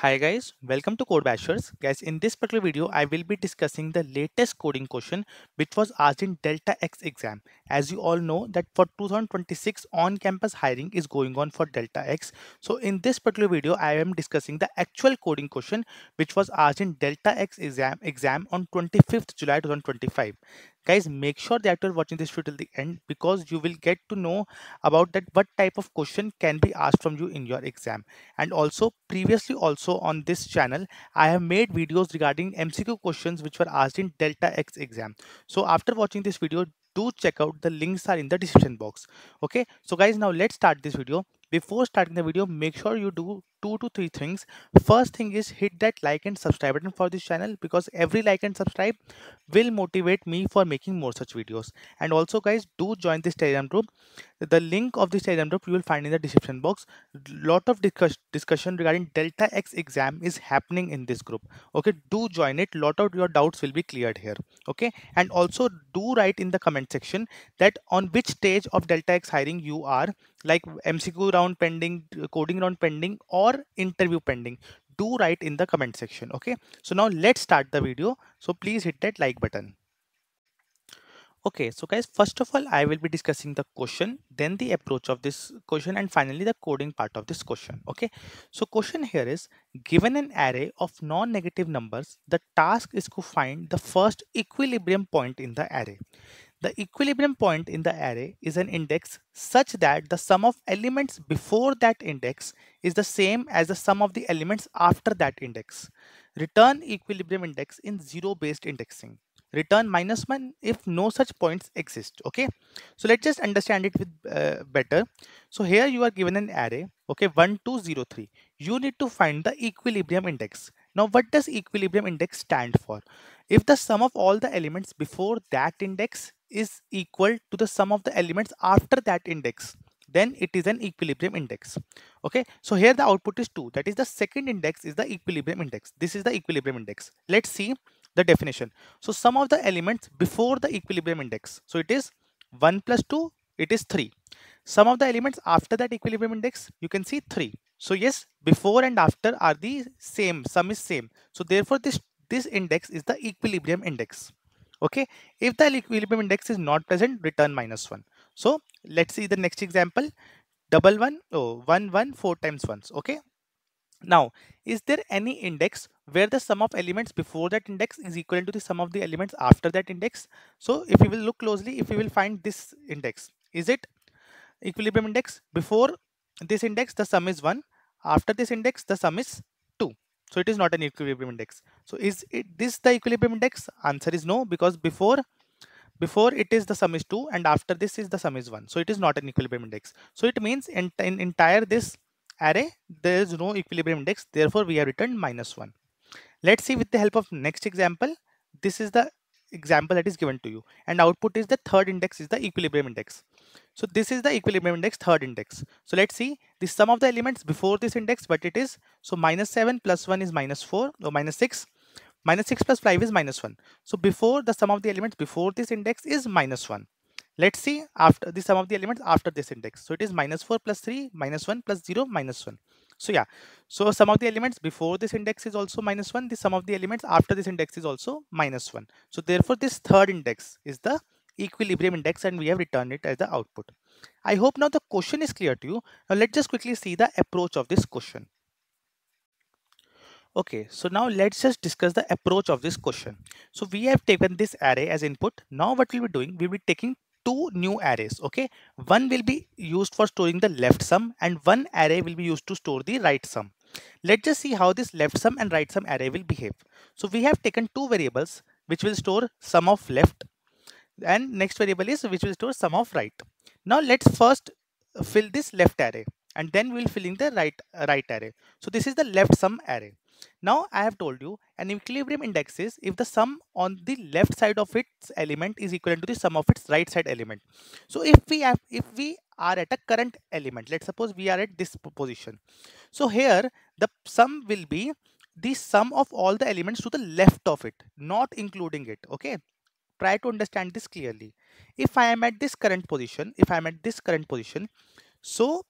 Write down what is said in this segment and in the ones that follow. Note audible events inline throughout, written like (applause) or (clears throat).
Hi guys, welcome to Code Bashers. Guys, in this particular video, I will be discussing the latest coding question which was asked in Delta X exam. As you all know that for 2026 on-campus hiring is going on for Delta X. So in this particular video, I am discussing the actual coding question which was asked in Delta X exam, exam on 25th July 2025 guys make sure that you're watching this video till the end because you will get to know about that what type of question can be asked from you in your exam. And also previously also on this channel i have made videos regarding mcq questions which were asked in delta x exam. So after watching this video do check out the links are in the description box. Okay? So guys now let's start this video. Before starting the video make sure you do two to three things. First thing is hit that like and subscribe button for this channel because every like and subscribe will motivate me for making more such videos. And also guys do join this telegram group. The link of this telegram group you will find in the description box. Lot of discuss discussion regarding delta x exam is happening in this group. Okay do join it. Lot of your doubts will be cleared here. Okay and also do write in the comment section that on which stage of delta x hiring you are. Like mcq round pending coding round pending or interview pending. Do write in the comment section okay? So now let's start the video. So please hit that like button. Okay so guys first of all i will be discussing the question then the approach of this question and finally the coding part of this question okay? So question here is given an array of non-negative numbers the task is to find the first equilibrium point in the array the equilibrium point in the array is an index such that the sum of elements before that index is the same as the sum of the elements after that index. Return equilibrium index in zero-based indexing. Return minus 1 if no such points exist. Okay, so let's just understand it with uh, better. So here you are given an array. Okay, 1, 2, 3. You need to find the equilibrium index. Now, what does equilibrium index stand for? If the sum of all the elements before that index is equal to the sum of the elements after that index then it is an equilibrium index. Okay? So here the output is 2 that is the second index is the equilibrium index. This is the equilibrium index. Let's see the definition. So sum of the elements before the equilibrium index. So it is 1 plus 2 it is 3 sum of the elements after that equilibrium index you can see 3 so yes before and after are the same. Sum is same. So therefore this this index is the equilibrium index okay? If the equilibrium index is not present return minus one. So let's see the next example. Double one oh one one four times ones. Okay? Now is there any index where the sum of elements before that index is equal to the sum of the elements after that index? So if you will look closely if you will find this index is it equilibrium index? Before this index the sum is 1 after this index the sum is so it is not an equilibrium index. So is it this the equilibrium index? Answer is no because before before it is the sum is 2 and after this is the sum is 1. So it is not an equilibrium index. So it means in, in entire this array there is no equilibrium index. Therefore we have returned minus 1. Let's see with the help of next example. This is the example that is given to you. And output is the third index is the equilibrium index. So this is the equilibrium index third index. So let's see the sum of the elements before this index but it is so minus 7 plus 1 is minus 4 or minus 6 minus 6 plus 5 is minus 1 so before the sum of the elements before this index is minus 1 let's see after the sum of the elements after this index. So it is minus 4 plus 3 minus 1 plus 0 minus 1 so yeah, so sum of the elements before this index is also minus 1. The sum of the elements after this index is also minus 1. So therefore this third index is the equilibrium index and we have returned it as the output. I hope now the question is clear to you. Now let's just quickly see the approach of this question. Okay, so now let's just discuss the approach of this question. So we have taken this array as input. Now what we'll be doing, we'll be taking two new arrays okay? One will be used for storing the left sum and one array will be used to store the right sum. Let's just see how this left sum and right sum array will behave. So we have taken two variables which will store sum of left and next variable is which will store sum of right. Now let's first fill this left array and then we'll fill in the right right array. So this is the left sum array now I have told you an equilibrium index is if the sum on the left side of its element is equal to the sum of its right side element. So if we have if we are at a current element, let's suppose we are at this position. So here the sum will be the sum of all the elements to the left of it, not including it. Okay. Try to understand this clearly. If I am at this current position, if I am at this current position, so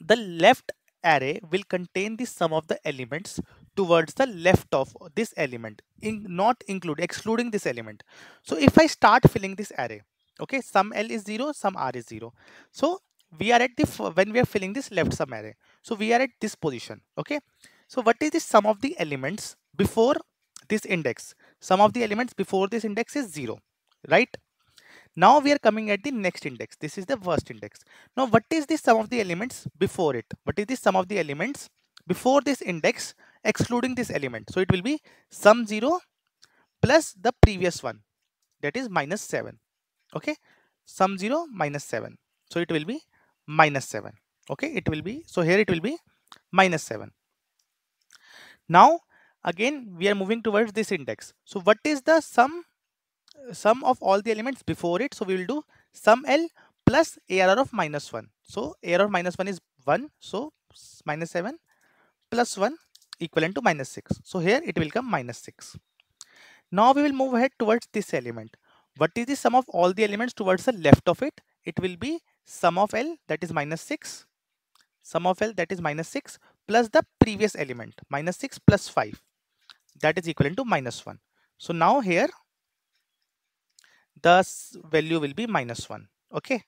the left array will contain the sum of the elements towards the left of this element in not include excluding this element so if i start filling this array okay some l is 0 some r is 0 so we are at the when we are filling this left sum array so we are at this position okay so what is the sum of the elements before this index sum of the elements before this index is 0 right now we are coming at the next index. This is the first index. Now what is the sum of the elements before it? What is the sum of the elements before this index excluding this element? So it will be sum 0 plus the previous one that is minus 7. Okay. Sum 0 minus 7. So it will be minus 7. Okay. It will be, so here it will be minus 7. Now again we are moving towards this index. So what is the sum sum of all the elements before it. So we will do sum L plus ARR of minus 1. So ARR of minus 1 is 1. So minus 7 plus 1 equivalent to minus 6. So here it will come minus 6. Now we will move ahead towards this element. What is the sum of all the elements towards the left of it? It will be sum of L that is minus 6. Sum of L that is minus 6 plus the previous element minus 6 plus 5 that is equivalent to minus 1. So now here the value will be minus 1 okay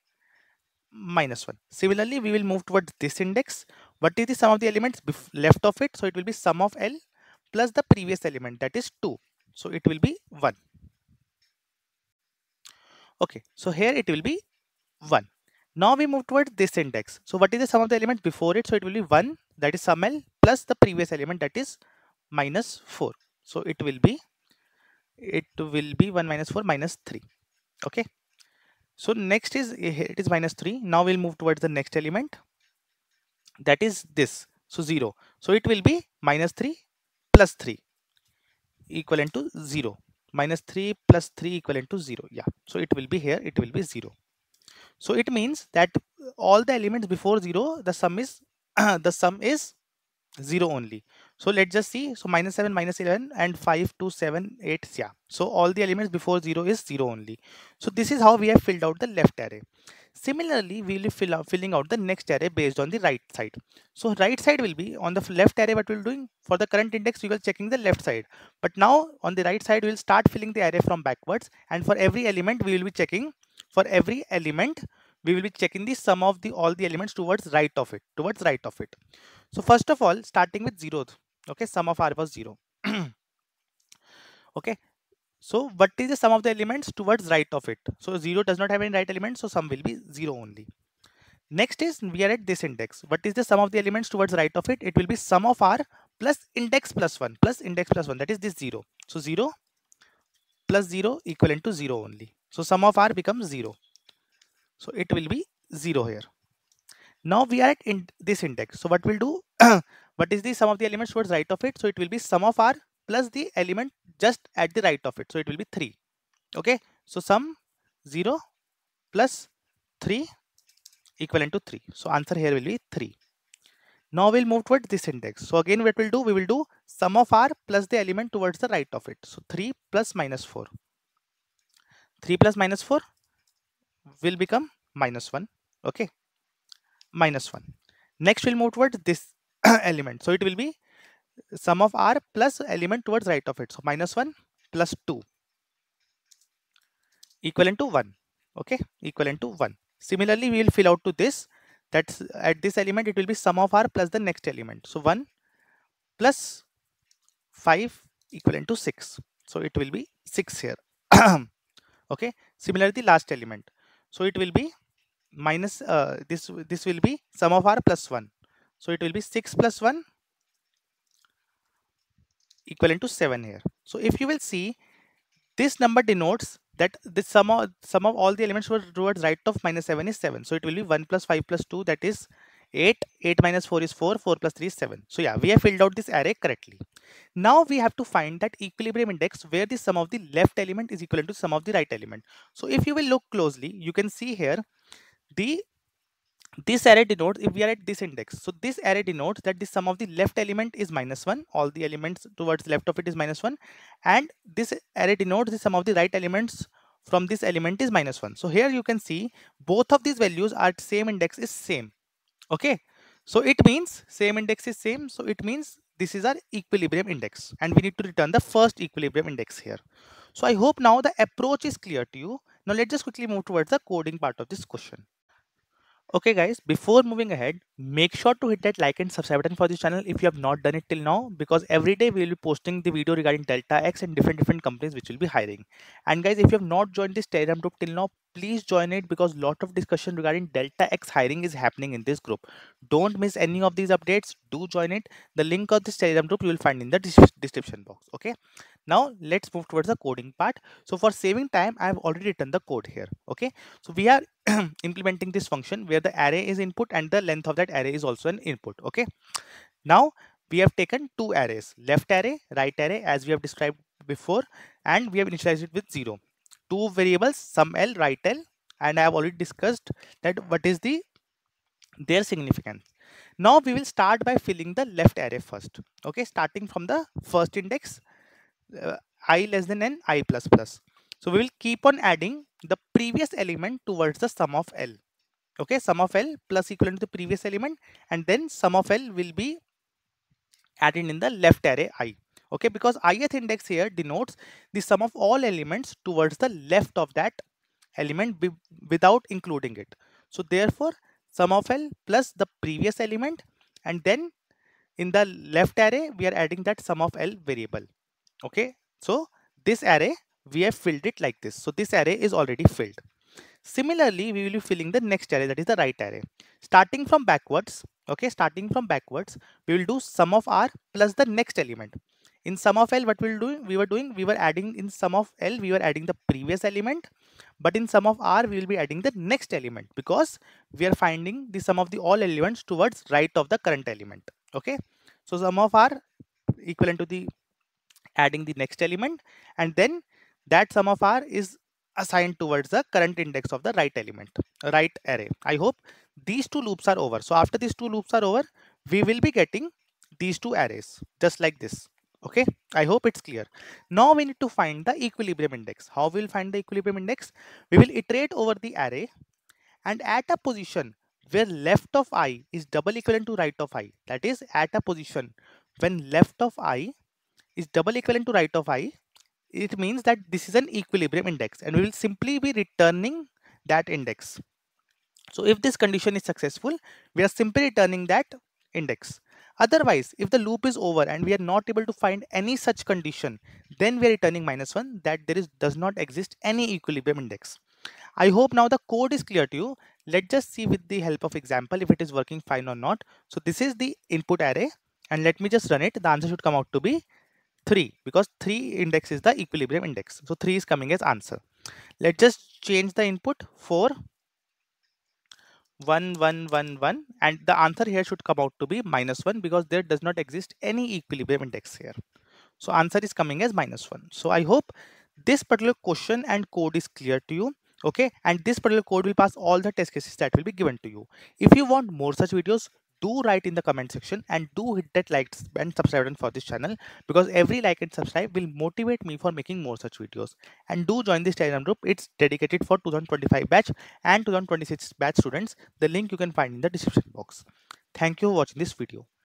minus 1 similarly we will move towards this index what is the sum of the elements left of it. So it will be sum of l plus the previous element that is 2 so it will be 1 okay. So here it will be 1 now we move towards this index. So what is the sum of the elements before it? So it will be 1 that is sum l plus the previous element that is minus 4 so it will be it will be 1 minus 4 minus 3 okay. So next is it is minus 3 now we'll move towards the next element that is this. So 0 so it will be minus 3 plus 3 equivalent to 0 minus 3 plus 3 equivalent to 0 yeah. So it will be here. It will be 0 so it means that all the elements before 0 the sum is (clears throat) the sum is 0 only. So let's just see. So minus 7 minus 11 and 5 2 7 8 yeah. So all the elements before 0 is 0 only. So this is how we have filled out the left array similarly we will be fill out, filling out the next array based on the right side. So right side will be on the left array what we'll doing? For the current index we will checking the left side. But now on the right side we'll start filling the array from backwards. And for every element we will be checking for every element we will be checking the sum of the all the elements towards right of it towards right of it. So first of all starting with zeroth okay sum of r was 0 (clears throat) okay so what is the sum of the elements towards right of it? So 0 does not have any right element so sum will be 0 only. Next is we are at this index. What is the sum of the elements towards right of it? It will be sum of r plus index plus 1 plus index plus 1 that is this 0 so 0 plus 0 equivalent to 0 only. So sum of r becomes 0 so it will be 0 here. Now we are at in this index. So what we'll do (clears throat) what is the sum of the elements towards right of it? So it will be sum of r plus the element just at the right of it. So it will be 3 okay? So sum 0 plus 3 equivalent to 3 so answer here will be 3 now we'll move towards this index. So again what we'll do we will do sum of r plus the element towards the right of it. So 3 plus minus 4 3 plus minus 4 will become minus 1 okay? Minus 1 next we'll move towards this (clears throat) element. So it will be sum of r plus element towards right of it. So minus 1 plus 2 equivalent to 1. Okay, equivalent to 1. Similarly, we will fill out to this. That's at this element, it will be sum of r plus the next element. So 1 plus 5 equivalent to 6. So it will be 6 here. (clears throat) okay, similarly, the last element. So it will be minus uh, this this will be sum of r plus 1 so it will be 6 plus 1 equivalent to 7 here. So if you will see, this number denotes that the sum of, sum of all the elements were towards right of minus 7 is 7. So it will be 1 plus 5 plus 2 that is 8. 8 minus 4 is 4. 4 plus 3 is 7. So yeah, we have filled out this array correctly. Now we have to find that equilibrium index where the sum of the left element is equivalent to sum of the right element. So if you will look closely, you can see here the this array denotes if we are at this index so this array denotes that the sum of the left element is minus 1 all the elements towards left of it is minus 1 and this array denotes the sum of the right elements from this element is minus 1 so here you can see both of these values are same index is same okay So it means same index is same. So it means this is our equilibrium index and we need to return the first equilibrium index here. So I hope now the approach is clear to you. Now let's just quickly move towards the coding part of this question. Okay guys, before moving ahead, make sure to hit that like and subscribe button for this channel if you have not done it till now because every day we will be posting the video regarding Delta X and different different companies which will be hiring. And guys, if you have not joined this Telegram group till now, please join it because lot of discussion regarding Delta X hiring is happening in this group. Don't miss any of these updates. Do join it. The link of this Telegram group you will find in the description box. Okay. Now let's move towards the coding part. So for saving time, I have already written the code here. Okay. So we are (clears throat) implementing this function where the array is input and the length of that array is also an input. Okay. Now we have taken two arrays, left array, right array as we have described before, and we have initialized it with zero. Two variables, sum L, right L, and I have already discussed that what is the their significance. Now we will start by filling the left array first. Okay, starting from the first index uh, i less than n i plus plus. So we will keep on adding the previous element towards the sum of l. Okay sum of l plus equivalent to the previous element and then sum of l will be added in the left array i. Okay because ith index here denotes the sum of all elements towards the left of that element without including it. So therefore sum of l plus the previous element and then in the left array we are adding that sum of l variable okay so this array we have filled it like this. So this array is already filled. Similarly we will be filling the next array that is the right array. Starting from backwards okay starting from backwards we will do sum of r plus the next element. In sum of l what we'll do we were doing we were adding in sum of l we were adding the previous element but in sum of r we will be adding the next element because we are finding the sum of the all elements towards right of the current element okay? So sum of r equivalent to the adding the next element and then that sum of r is assigned towards the current index of the right element right array. I hope these two loops are over. So after these two loops are over we will be getting these two arrays just like this. Okay? I hope it's clear. Now we need to find the equilibrium index. How we'll find the equilibrium index? We will iterate over the array and at a position where left of i is double equivalent to right of i that is at a position when left of i is double equivalent to right of i, it means that this is an equilibrium index and we will simply be returning that index. So if this condition is successful, we are simply returning that index. Otherwise, if the loop is over and we are not able to find any such condition, then we are returning minus 1 that there is does not exist any equilibrium index. I hope now the code is clear to you. Let's just see with the help of example if it is working fine or not. So this is the input array and let me just run it. The answer should come out to be 3 because 3 index is the equilibrium index. So 3 is coming as answer. Let's just change the input 4 1 1 1 1 and the answer here should come out to be minus 1 because there does not exist any equilibrium index here. So answer is coming as minus 1. So I hope this particular question and code is clear to you okay and this particular code will pass all the test cases that will be given to you if you want more such videos do write in the comment section and do hit that like and subscribe button for this channel because every like and subscribe will motivate me for making more such videos. And do join this telegram group. It's dedicated for 2025 batch and 2026 batch students. The link you can find in the description box. Thank you for watching this video